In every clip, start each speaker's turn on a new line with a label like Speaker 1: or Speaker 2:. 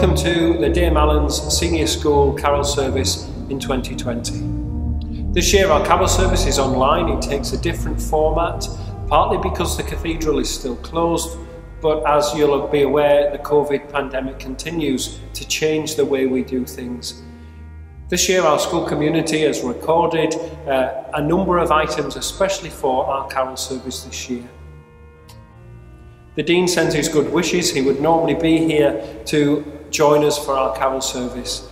Speaker 1: Welcome to the Dame Allan's Senior School Carol Service in 2020. This year our Carol service is online, it takes a different format, partly because the cathedral is still closed, but as you'll be aware, the COVID pandemic continues to change the way we do things. This year our school community has recorded uh, a number of items especially for our carol service this year. The Dean sends his good wishes. He would normally be here to join us for our carol service.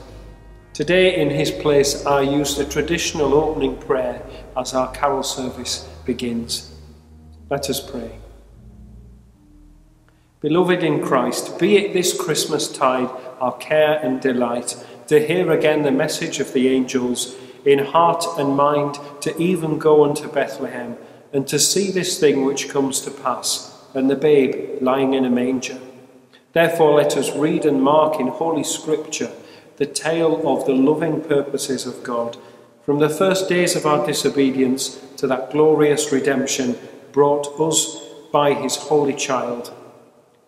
Speaker 1: Today in his place I use the traditional opening prayer as our carol service begins. Let us pray. Beloved in Christ, be it this Christmas tide our care and delight to hear again the message of the angels in heart and mind to even go unto Bethlehem and to see this thing which comes to pass and the babe lying in a manger. Therefore, let us read and mark in Holy Scripture the tale of the loving purposes of God, from the first days of our disobedience to that glorious redemption brought us by his holy child.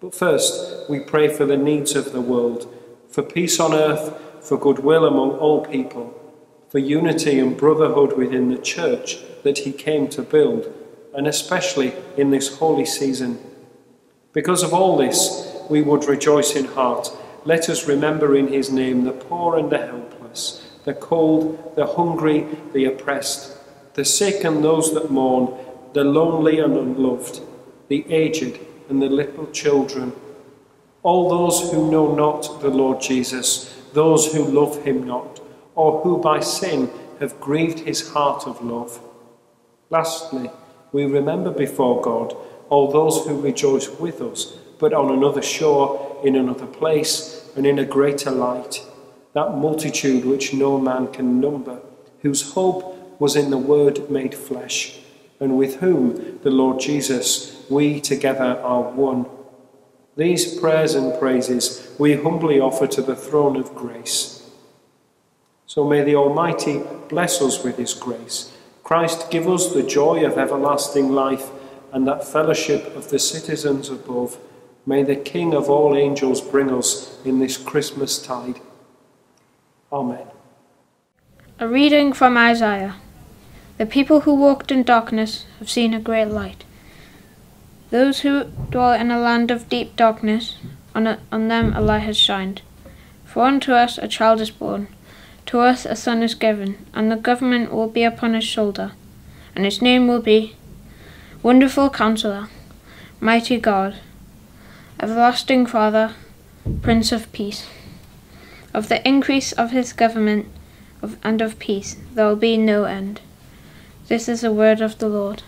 Speaker 1: But first, we pray for the needs of the world, for peace on earth, for goodwill among all people, for unity and brotherhood within the church that he came to build and especially in this holy season. Because of all this, we would rejoice in heart. Let us remember in his name the poor and the helpless, the cold, the hungry, the oppressed, the sick and those that mourn, the lonely and unloved, the aged and the little children, all those who know not the Lord Jesus, those who love him not, or who by sin have grieved his heart of love. Lastly, we remember before God all those who rejoice with us, but on another shore, in another place, and in a greater light. That multitude which no man can number, whose hope was in the Word made flesh, and with whom, the Lord Jesus, we together are one. These prayers and praises we humbly offer to the throne of grace. So may the Almighty bless us with his grace Christ, give us the joy of everlasting life and that fellowship of the citizens above. May the King of all angels bring us in this Christmas tide. Amen.
Speaker 2: A reading from Isaiah. The people who walked in darkness have seen a great light. Those who dwell in a land of deep darkness, on, a, on them a light has shined. For unto us a child is born to us a son is given, and the government will be upon his shoulder, and his name will be Wonderful Counselor, Mighty God, Everlasting Father, Prince of Peace. Of the increase of his government of, and of peace there will be no end. This is the word of the Lord.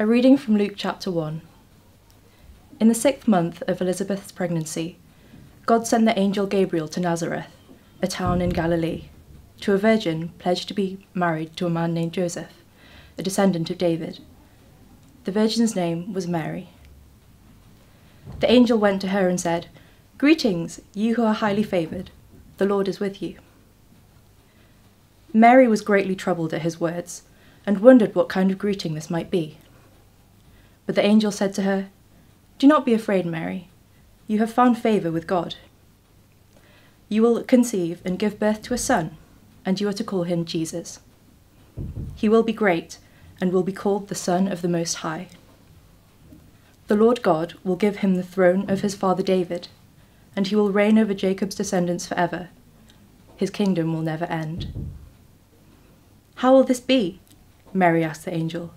Speaker 3: A reading from Luke chapter 1. In the sixth month of Elizabeth's pregnancy, God sent the angel Gabriel to Nazareth, a town in Galilee, to a virgin pledged to be married to a man named Joseph, a descendant of David. The virgin's name was Mary. The angel went to her and said, Greetings, you who are highly favoured. The Lord is with you. Mary was greatly troubled at his words, and wondered what kind of greeting this might be. But the angel said to her, Do not be afraid, Mary. You have found favour with God. You will conceive and give birth to a son, and you are to call him Jesus. He will be great, and will be called the Son of the Most High. The Lord God will give him the throne of his father David, and he will reign over Jacob's descendants forever. His kingdom will never end. How will this be? Mary asked the angel,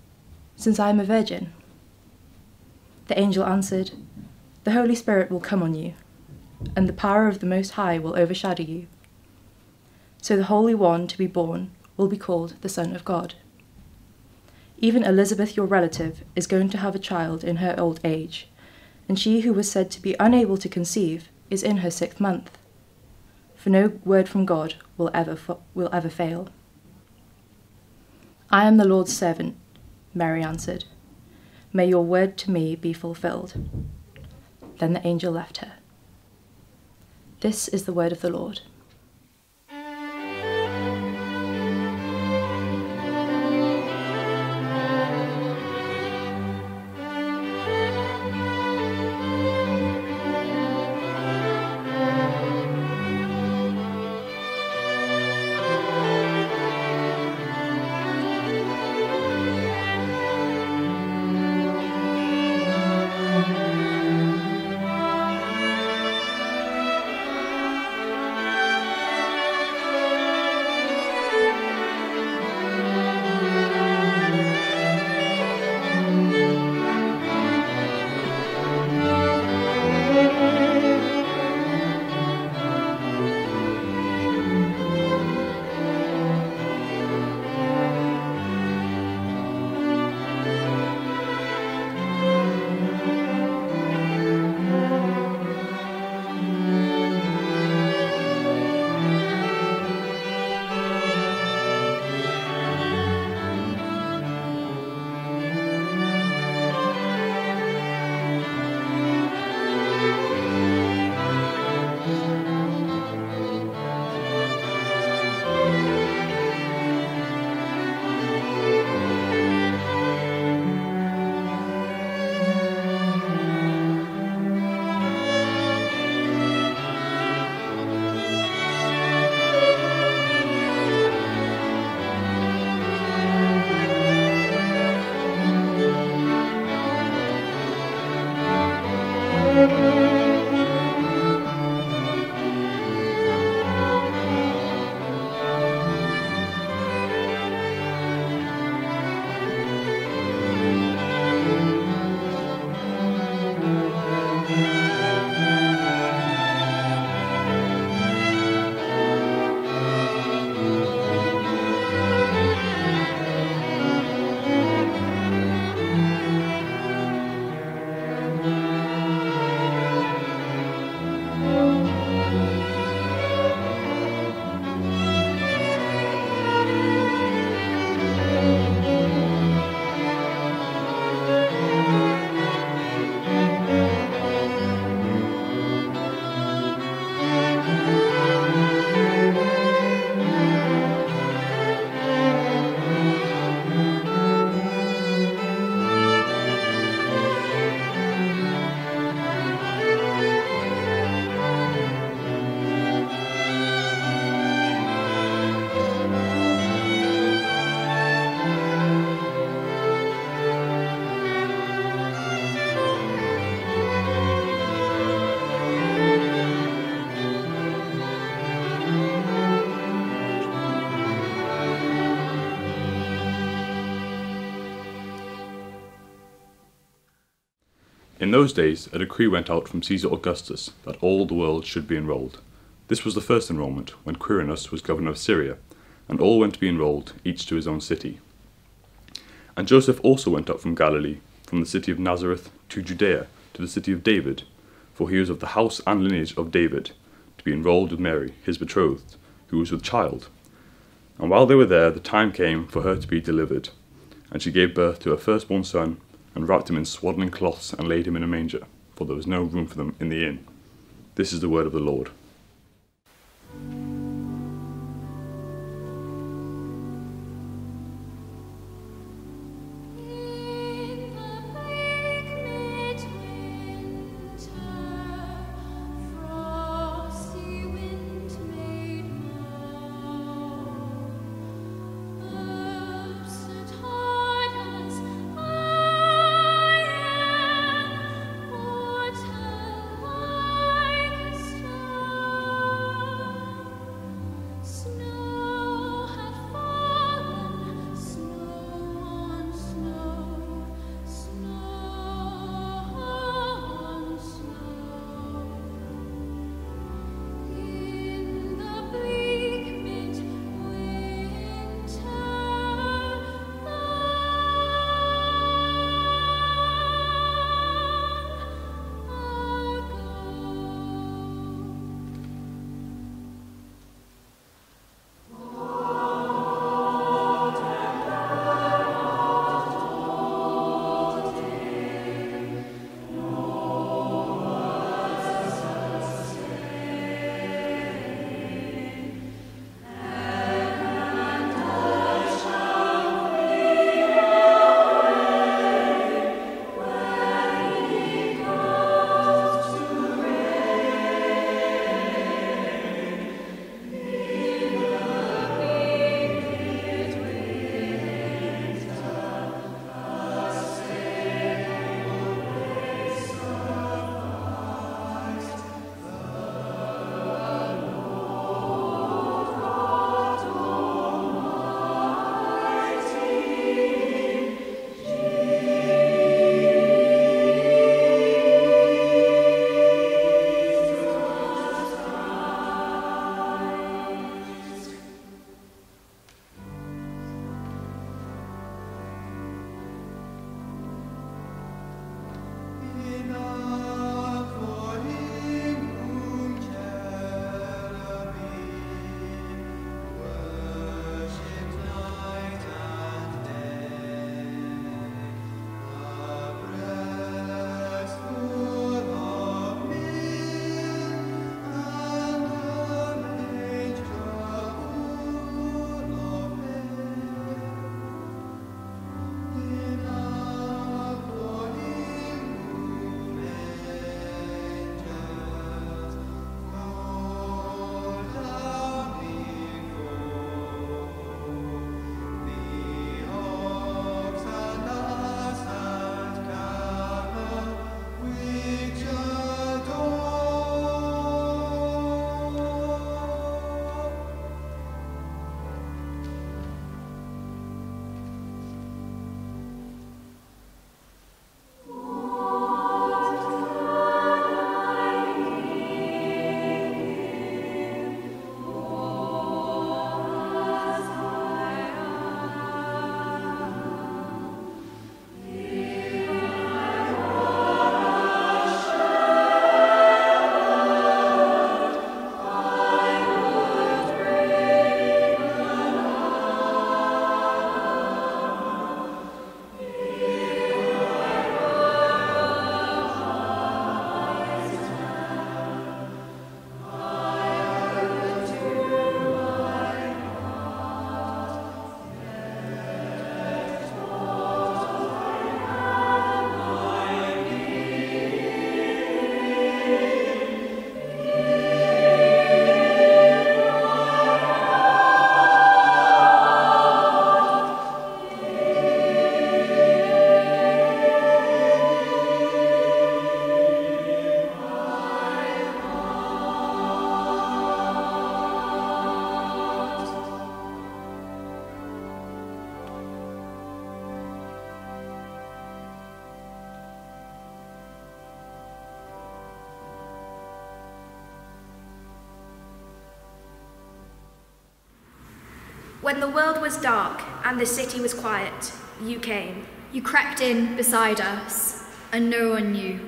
Speaker 3: since I am a virgin. The angel answered, The Holy Spirit will come on you, and the power of the Most High will overshadow you. So the Holy One to be born will be called the Son of God. Even Elizabeth, your relative, is going to have a child in her old age, and she who was said to be unable to conceive is in her sixth month. For no word from God will ever, will ever fail. I am the Lord's servant, Mary answered. May your word to me be fulfilled. Then the angel left her. This is the word of the Lord.
Speaker 4: In those days, a decree went out from Caesar Augustus that all the world should be enrolled. This was the first enrolment, when Quirinus was governor of Syria, and all went to be enrolled, each to his own city. And Joseph also went up from Galilee, from the city of Nazareth to Judea, to the city of David,
Speaker 2: for he was of the house and lineage of David, to be enrolled with Mary, his betrothed, who was with child. And while they were there, the time came for her to be delivered, and she gave birth to her firstborn son, and wrapped him in swaddling cloths and laid him in a manger, for there was no room for them in the inn. This is the word of the Lord.
Speaker 5: When the world was dark and the city was quiet, you came.
Speaker 6: You crept in beside us, and no one knew,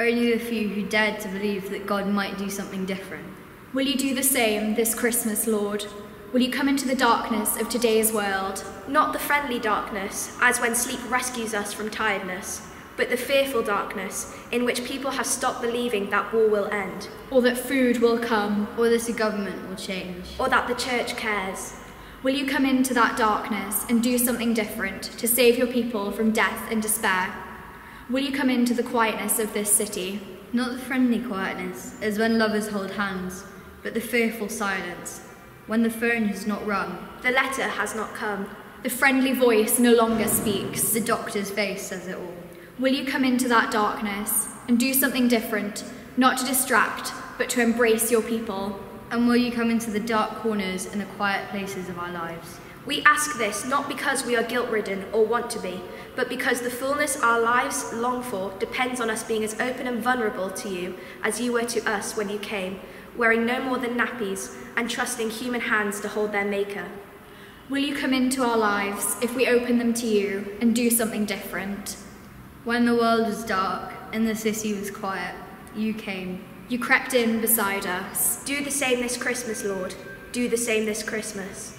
Speaker 7: only the few who dared to believe that God might do something different.
Speaker 5: Will you do the same this Christmas, Lord? Will you come into the darkness of today's world? Not the friendly darkness, as when sleep rescues us from tiredness, but the fearful darkness in which people have stopped believing that war will end.
Speaker 6: Or that food will come.
Speaker 7: Or that a government will change.
Speaker 5: Or that the church cares.
Speaker 6: Will you come into that darkness and do something different to save your people from death and despair? Will you come into the quietness of this city?
Speaker 7: Not the friendly quietness, as when lovers hold hands, but the fearful silence, when the phone has not rung,
Speaker 5: the letter has not come,
Speaker 6: the friendly voice no longer speaks,
Speaker 7: the doctor's face says it all.
Speaker 6: Will you come into that darkness and do something different, not to distract, but to embrace your people?
Speaker 7: And will you come into the dark corners and the quiet places of our lives?
Speaker 5: We ask this not because we are guilt ridden or want to be, but because the fullness our lives long for depends on us being as open and vulnerable to you as you were to us when you came, wearing no more than nappies and trusting human hands to hold their maker.
Speaker 6: Will you come into our lives if we open them to you and do something different?
Speaker 7: When the world was dark and the city was quiet, you came.
Speaker 6: You crept in beside us.
Speaker 5: Do the same this Christmas, Lord. Do the same this Christmas.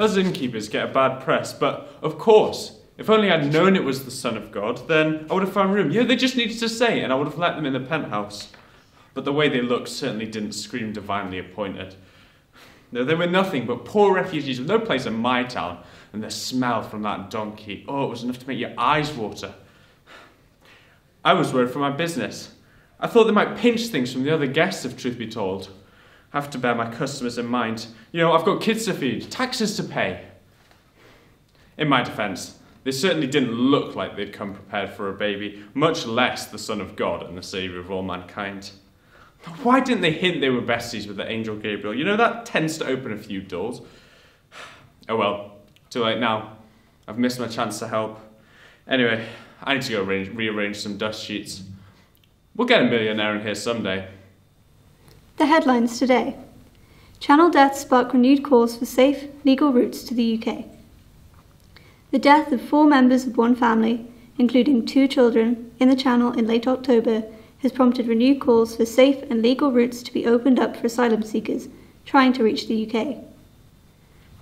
Speaker 8: Us innkeepers get a bad press, but of course, if only I'd known it was the Son of God, then I would have found room. Yeah, they just needed to say it, and I would have let them in the penthouse. But the way they looked certainly didn't scream divinely appointed. No, they were nothing but poor refugees with no place in my town, and the smell from that donkey, oh, it was enough to make your eyes water. I was worried for my business. I thought they might pinch things from the other guests, if truth be told. Have to bear my customers in mind. You know, I've got kids to feed, taxes to pay. In my defence, they certainly didn't look like they'd come prepared for a baby, much less the Son of God and the Saviour of all mankind. Why didn't they hint they were besties with the angel Gabriel? You know, that tends to open a few doors. Oh well, too late now. I've missed my chance to help. Anyway, I need to go arrange, rearrange some dust sheets. We'll get a millionaire in here someday.
Speaker 9: The headlines today Channel deaths spark renewed calls for safe, legal routes to the UK. The death of four members of one family, including two children, in the Channel in late October has prompted renewed calls for safe and legal routes to be opened up for asylum seekers trying to reach the UK.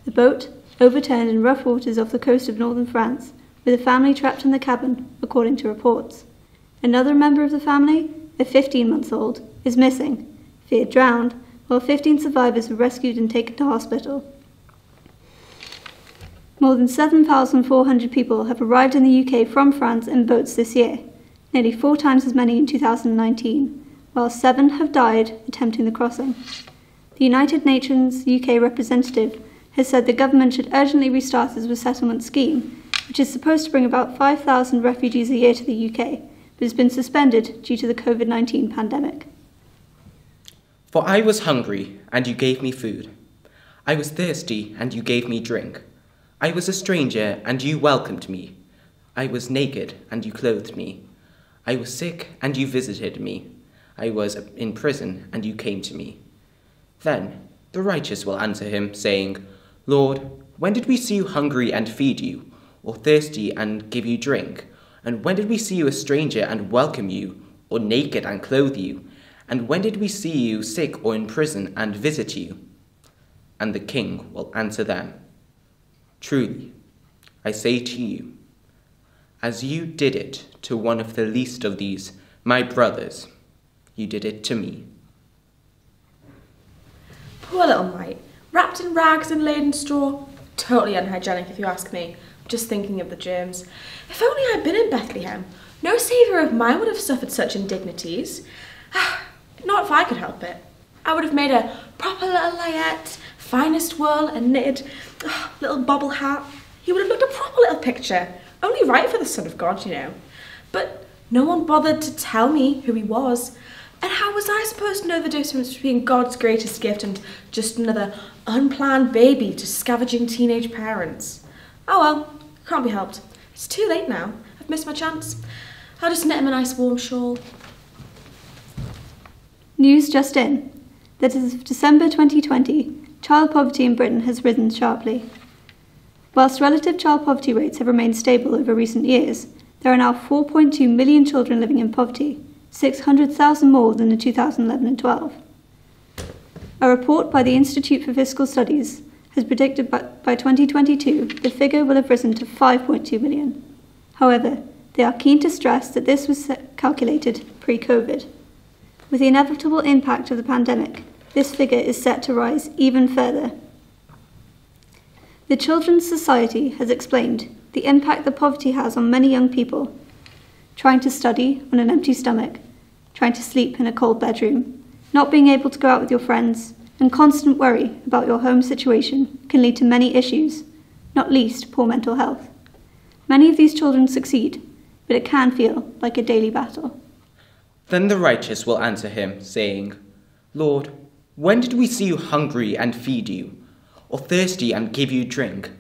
Speaker 9: The boat overturned in rough waters off the coast of northern France, with a family trapped in the cabin, according to reports. Another member of the family, a 15 month old, is missing, feared drowned, while 15 survivors were rescued and taken to hospital. More than 7,400 people have arrived in the UK from France in boats this year, nearly four times as many in 2019, while seven have died attempting the crossing. The United Nations UK representative has said the government should urgently restart its resettlement scheme, which is supposed to bring about 5,000 refugees a year to the UK, but has been suspended due to the COVID 19 pandemic.
Speaker 10: For I was hungry, and you gave me food. I was thirsty, and you gave me drink. I was a stranger, and you welcomed me. I was naked, and you clothed me. I was sick, and you visited me. I was in prison, and you came to me. Then the righteous will answer him, saying, Lord, when did we see you hungry and feed you, or thirsty and give you drink? And when did we see you a stranger and welcome you, or naked and clothe you? And when did we see you sick or in prison and visit you? And the king will answer them, Truly, I say to you, as you did it to one of the least of these, my brothers, you did it to me.
Speaker 11: Poor little mite, wrapped in rags and laid in straw. Totally unhygienic, if you ask me. Just thinking of the germs. If only I'd been in Bethlehem, no saviour of mine would have suffered such indignities. Ah, Not if I could help it. I would have made a proper little layette, finest wool and knitted, oh, little bobble hat. He would have looked a proper little picture. Only right for the Son of God, you know. But no one bothered to tell me who he was. And how was I supposed to know the difference between God's greatest gift and just another unplanned baby to scavenging teenage parents? Oh well, can't be helped. It's too late now. I've missed my chance. I'll just knit him a nice warm shawl.
Speaker 9: News just in that as of December 2020, child poverty in Britain has risen sharply. Whilst relative child poverty rates have remained stable over recent years, there are now 4.2 million children living in poverty, 600,000 more than in 2011 and 12. A report by the Institute for Fiscal Studies has predicted by, by 2022 the figure will have risen to 5.2 million. However, they are keen to stress that this was calculated pre COVID. With the inevitable impact of the pandemic, this figure is set to rise even further. The Children's Society has explained the impact that poverty has on many young people. Trying to study on an empty stomach, trying to sleep in a cold bedroom, not being able to go out with your friends, and constant worry about your home situation can lead to many issues, not least poor mental health. Many of these children succeed, but it can feel like a daily battle.
Speaker 10: Then the righteous will answer him, saying, Lord, when did we see you hungry and feed you, or thirsty and give you drink?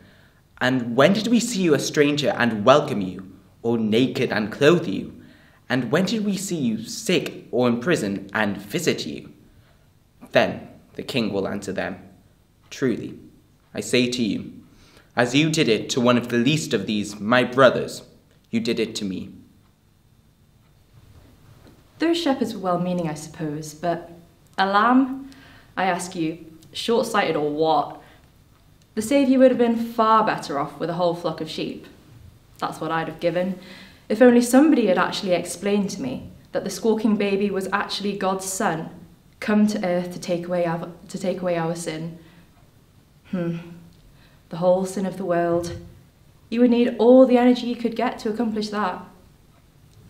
Speaker 10: And when did we see you a stranger and welcome you, or naked and clothe you? And when did we see you sick or in prison and visit you? Then the king will answer them, Truly, I say to you, as you did it to one of the least of these, my brothers, you did it to me.
Speaker 3: Those shepherds were well meaning, I suppose, but a lamb? I ask you, short sighted or what? The Saviour would have been far better off with a whole flock of sheep. That's what I'd have given, if only somebody had actually explained to me that the squawking baby was actually God's son, come to earth to take away our, to take away our sin. Hmm. The whole sin of the world. You would need all the energy you could get to accomplish that.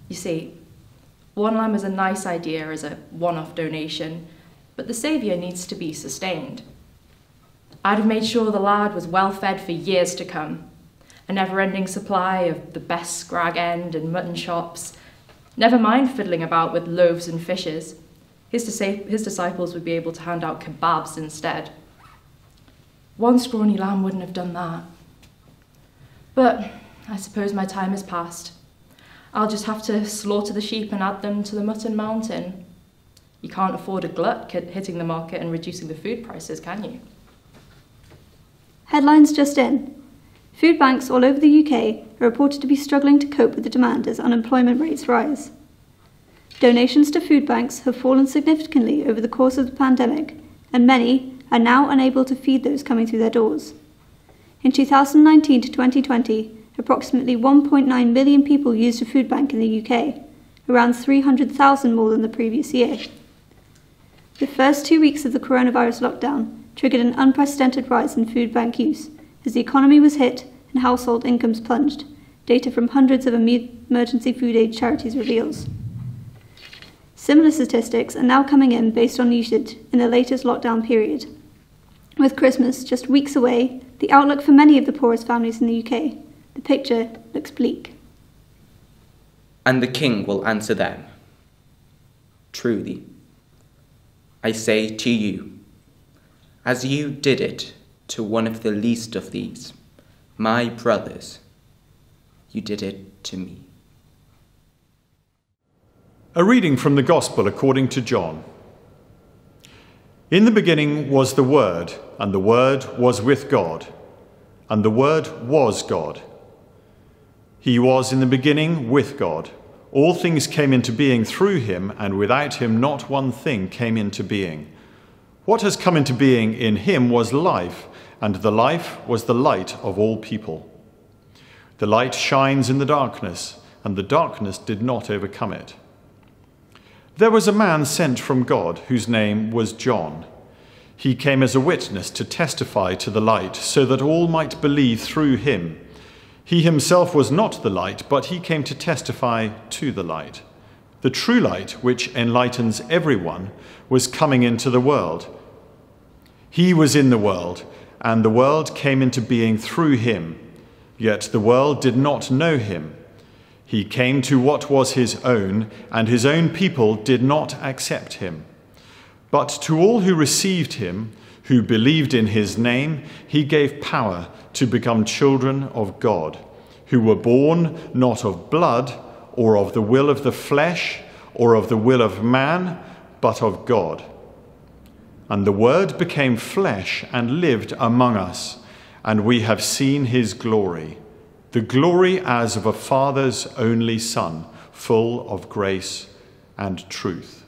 Speaker 3: You see, one lamb is a nice idea as a one off donation, but the Saviour needs to be sustained. I'd have made sure the lad was well fed for years to come. A never ending supply of the best scrag end and mutton chops. Never mind fiddling about with loaves and fishes. His, his disciples would be able to hand out kebabs instead. One scrawny lamb wouldn't have done that. But I suppose my time has passed. I'll just have to slaughter the sheep and add them to the mutton mountain. You can't afford a glut hitting the market and reducing the food prices, can you?
Speaker 9: Headlines just in. Food banks all over the UK are reported to be struggling to cope with the demand as unemployment rates rise. Donations to food banks have fallen significantly over the course of the pandemic, and many are now unable to feed those coming through their doors. In 2019 to 2020, approximately 1.9 million people used a food bank in the UK, around 300,000 more than the previous year. The first two weeks of the coronavirus lockdown triggered an unprecedented rise in food bank use as the economy was hit and household incomes plunged, data from hundreds of emergency food aid charities reveals. Similar statistics are now coming in based on usage in the latest lockdown period. With Christmas just weeks away, the outlook for many of the poorest families in the UK, the picture looks bleak.
Speaker 10: And the king will answer them Truly, I say to you, as you did it to one of the least of these, my brothers, you did it to me.
Speaker 12: A reading from the Gospel according to John. In the beginning was the Word, and the Word was with God, and the Word was God. He was in the beginning with God. All things came into being through him, and without him not one thing came into being. What has come into being in him was life, and the life was the light of all people. The light shines in the darkness, and the darkness did not overcome it. There was a man sent from God whose name was John. He came as a witness to testify to the light, so that all might believe through him. He himself was not the light, but he came to testify to the light. The true light, which enlightens everyone, was coming into the world. He was in the world, and the world came into being through him, yet the world did not know him. He came to what was his own, and his own people did not accept him. But to all who received him, who believed in his name, he gave power to become children of God, who were born not of blood, or of the will of the flesh, or of the will of man, but of God. And the Word became flesh and lived among us, and we have seen his glory, the glory as of a Father's only Son, full of grace and truth.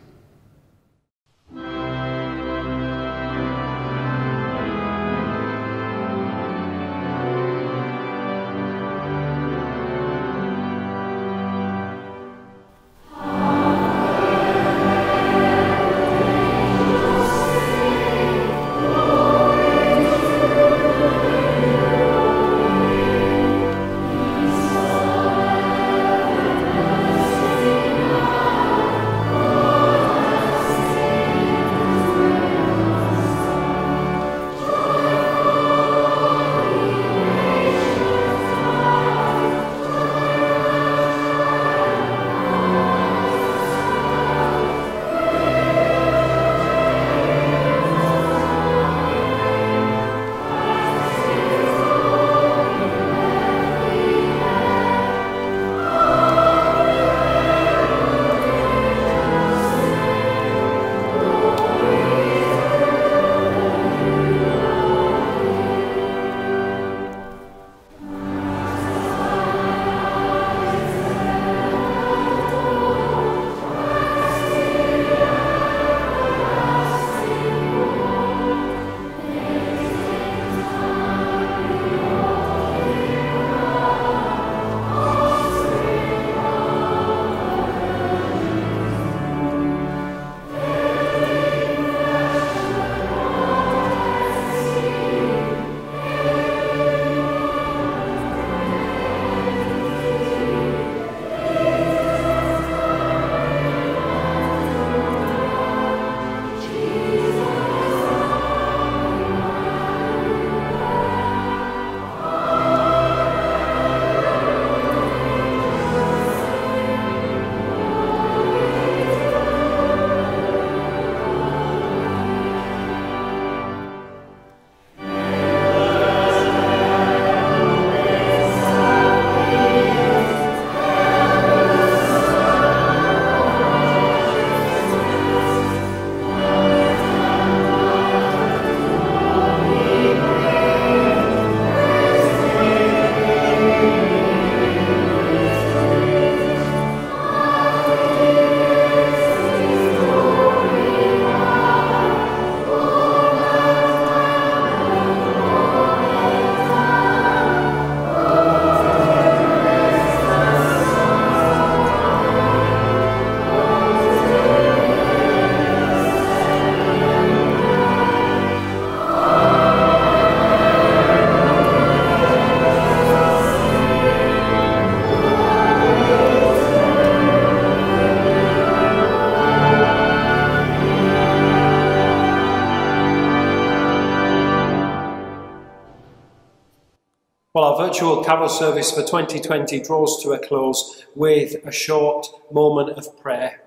Speaker 1: Carol service for 2020 draws to a close with a short moment of prayer.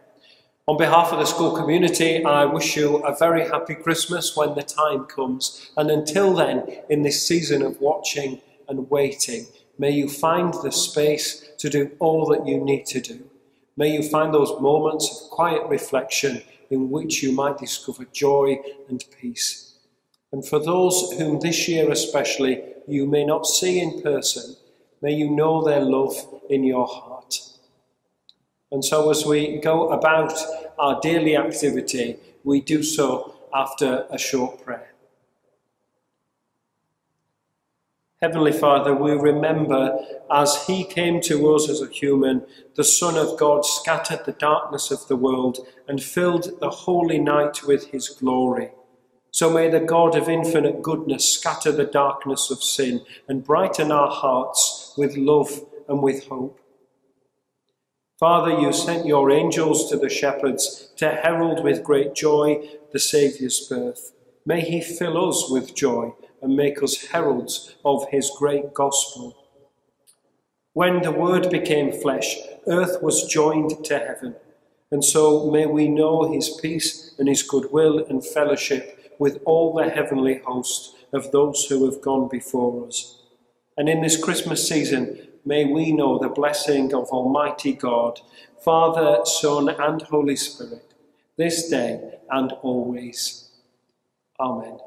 Speaker 1: On behalf of the school community, I wish you a very happy Christmas when the time comes. And until then, in this season of watching and waiting, may you find the space to do all that you need to do. May you find those moments of quiet reflection in which you might discover joy and peace. And for those whom this year especially you may not see in person, may you know their love in your heart. And so, as we go about our daily activity, we do so after a short prayer. Heavenly Father, we remember as He came to us as a human, the Son of God scattered the darkness of the world and filled the holy night with His glory. So may the God of infinite goodness scatter the darkness of sin and brighten our hearts with love and with hope. Father, you sent your angels to the shepherds to herald with great joy the Saviour's birth. May he fill us with joy and make us heralds of his great gospel. When the Word became flesh, earth was joined to heaven. And so may we know his peace and his goodwill and fellowship with all the heavenly host of those who have gone before us. And in this Christmas season, may we know the blessing of Almighty God, Father, Son, and Holy Spirit, this day and always. Amen.